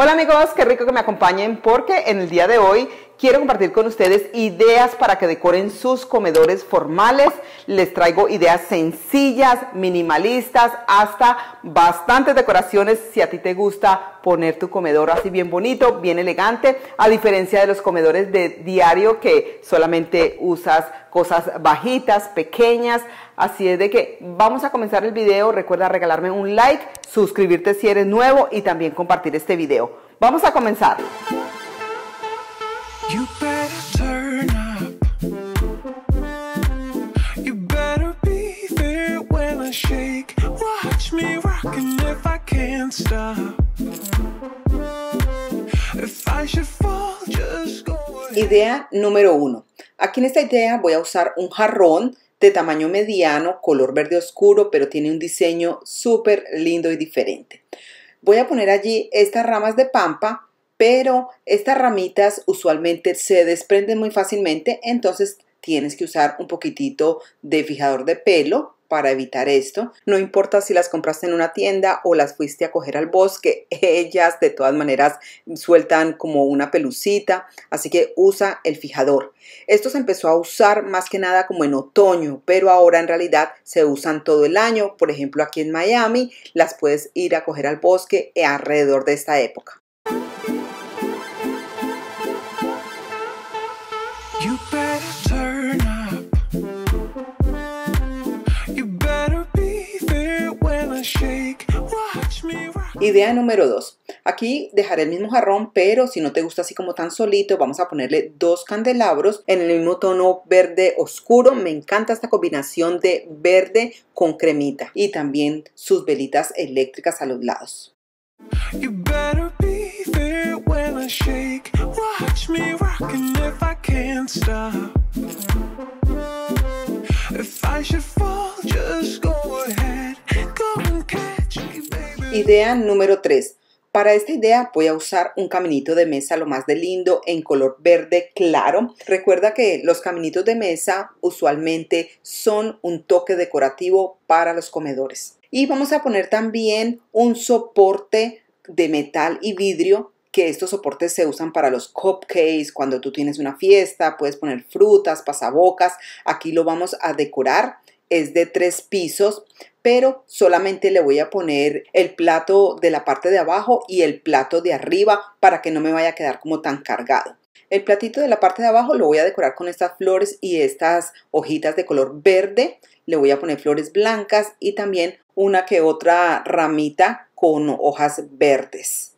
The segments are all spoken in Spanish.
Hola amigos, qué rico que me acompañen porque en el día de hoy quiero compartir con ustedes ideas para que decoren sus comedores formales. Les traigo ideas sencillas, minimalistas, hasta bastantes decoraciones si a ti te gusta poner tu comedor así bien bonito, bien elegante, a diferencia de los comedores de diario que solamente usas cosas bajitas, pequeñas. Así es de que vamos a comenzar el video. Recuerda regalarme un like, suscribirte si eres nuevo y también compartir este video. Vamos a comenzar. Idea número uno. Aquí en esta idea voy a usar un jarrón de tamaño mediano, color verde oscuro, pero tiene un diseño súper lindo y diferente. Voy a poner allí estas ramas de pampa pero estas ramitas usualmente se desprenden muy fácilmente, entonces tienes que usar un poquitito de fijador de pelo para evitar esto. No importa si las compraste en una tienda o las fuiste a coger al bosque, ellas de todas maneras sueltan como una pelucita, así que usa el fijador. Esto se empezó a usar más que nada como en otoño, pero ahora en realidad se usan todo el año. Por ejemplo, aquí en Miami las puedes ir a coger al bosque alrededor de esta época. Idea número 2. Aquí dejaré el mismo jarrón, pero si no te gusta así como tan solito, vamos a ponerle dos candelabros en el mismo tono verde oscuro. Me encanta esta combinación de verde con cremita y también sus velitas eléctricas a los lados. Idea número 3. Para esta idea voy a usar un caminito de mesa lo más de lindo en color verde claro. Recuerda que los caminitos de mesa usualmente son un toque decorativo para los comedores. Y vamos a poner también un soporte de metal y vidrio que estos soportes se usan para los cupcakes, cuando tú tienes una fiesta, puedes poner frutas, pasabocas. Aquí lo vamos a decorar. Es de tres pisos pero solamente le voy a poner el plato de la parte de abajo y el plato de arriba para que no me vaya a quedar como tan cargado. El platito de la parte de abajo lo voy a decorar con estas flores y estas hojitas de color verde. Le voy a poner flores blancas y también una que otra ramita con hojas verdes.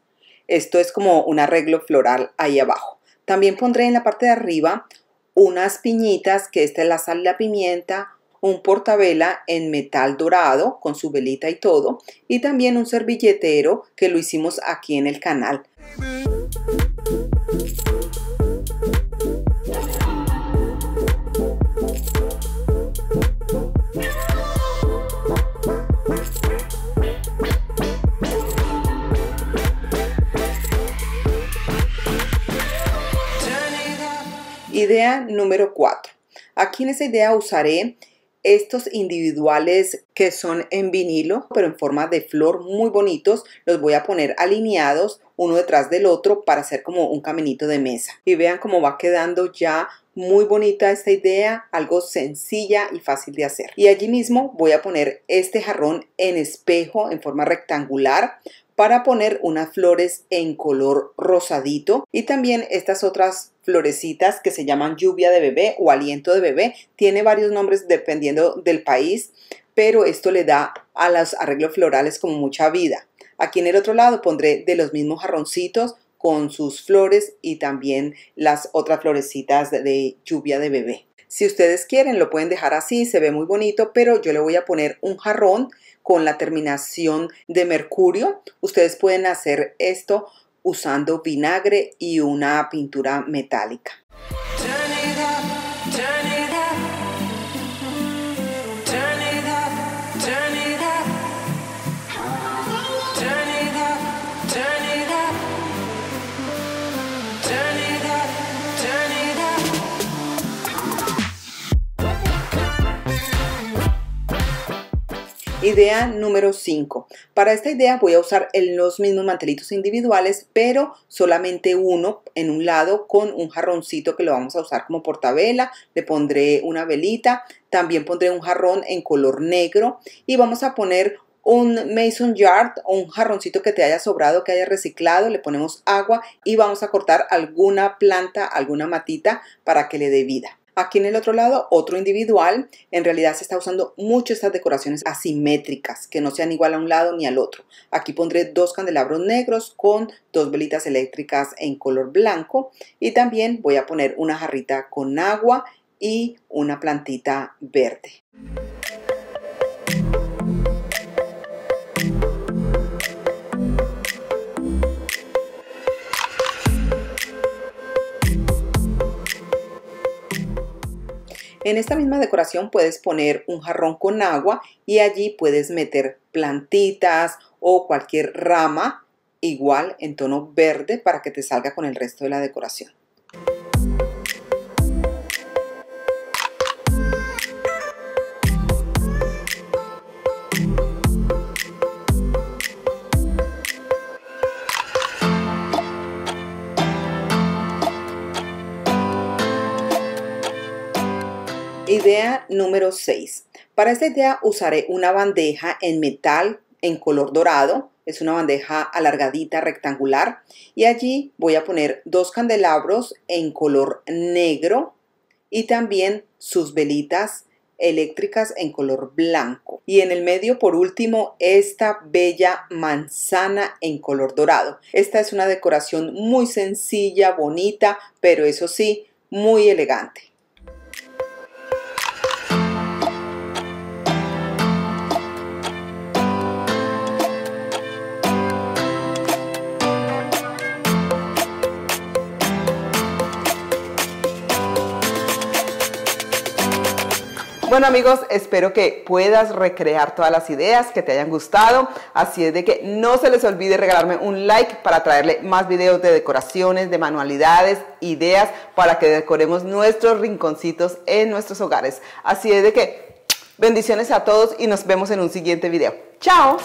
Esto es como un arreglo floral ahí abajo. También pondré en la parte de arriba unas piñitas, que esta es la sal y la pimienta, un portabela en metal dorado con su velita y todo, y también un servilletero que lo hicimos aquí en el canal. Idea número 4. Aquí en esa idea usaré estos individuales que son en vinilo, pero en forma de flor muy bonitos, los voy a poner alineados uno detrás del otro para hacer como un caminito de mesa. Y vean cómo va quedando ya muy bonita esta idea, algo sencilla y fácil de hacer. Y allí mismo voy a poner este jarrón en espejo en forma rectangular para poner unas flores en color rosadito y también estas otras florecitas que se llaman lluvia de bebé o aliento de bebé. Tiene varios nombres dependiendo del país, pero esto le da a los arreglos florales como mucha vida. Aquí en el otro lado pondré de los mismos jarroncitos con sus flores y también las otras florecitas de lluvia de bebé. Si ustedes quieren lo pueden dejar así, se ve muy bonito, pero yo le voy a poner un jarrón con la terminación de mercurio. Ustedes pueden hacer esto usando vinagre y una pintura metálica. Idea número 5. Para esta idea voy a usar los mismos mantelitos individuales, pero solamente uno en un lado con un jarroncito que lo vamos a usar como portavela. Le pondré una velita, también pondré un jarrón en color negro y vamos a poner un mason jar o un jarroncito que te haya sobrado, que haya reciclado, le ponemos agua y vamos a cortar alguna planta, alguna matita para que le dé vida. Aquí en el otro lado, otro individual. En realidad se está usando mucho estas decoraciones asimétricas, que no sean igual a un lado ni al otro. Aquí pondré dos candelabros negros con dos velitas eléctricas en color blanco. Y también voy a poner una jarrita con agua y una plantita verde. En esta misma decoración puedes poner un jarrón con agua y allí puedes meter plantitas o cualquier rama igual en tono verde para que te salga con el resto de la decoración. Idea número 6. Para esta idea usaré una bandeja en metal en color dorado. Es una bandeja alargadita, rectangular. Y allí voy a poner dos candelabros en color negro y también sus velitas eléctricas en color blanco. Y en el medio, por último, esta bella manzana en color dorado. Esta es una decoración muy sencilla, bonita, pero eso sí, muy elegante. Bueno amigos, espero que puedas recrear todas las ideas que te hayan gustado. Así es de que no se les olvide regalarme un like para traerle más videos de decoraciones, de manualidades, ideas para que decoremos nuestros rinconcitos en nuestros hogares. Así es de que bendiciones a todos y nos vemos en un siguiente video. ¡Chao!